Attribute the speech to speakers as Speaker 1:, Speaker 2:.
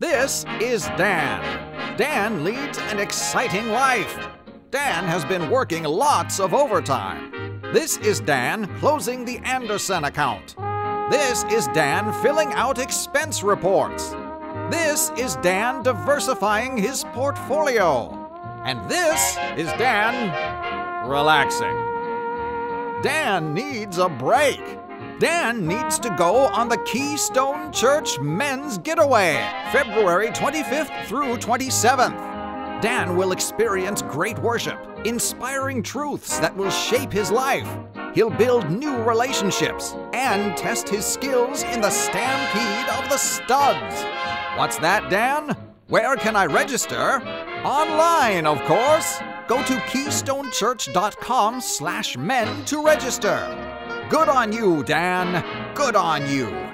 Speaker 1: This is Dan. Dan leads an exciting life. Dan has been working lots of overtime. This is Dan closing the Anderson account. This is Dan filling out expense reports. This is Dan diversifying his portfolio. And this is Dan relaxing. Dan needs a break. Dan needs to go on the Keystone Church Men's Getaway, February 25th through 27th. Dan will experience great worship, inspiring truths that will shape his life. He'll build new relationships and test his skills in the stampede of the studs. What's that, Dan? Where can I register? Online, of course. Go to keystonechurch.com slash men to register. Good on you, Dan. Good on you.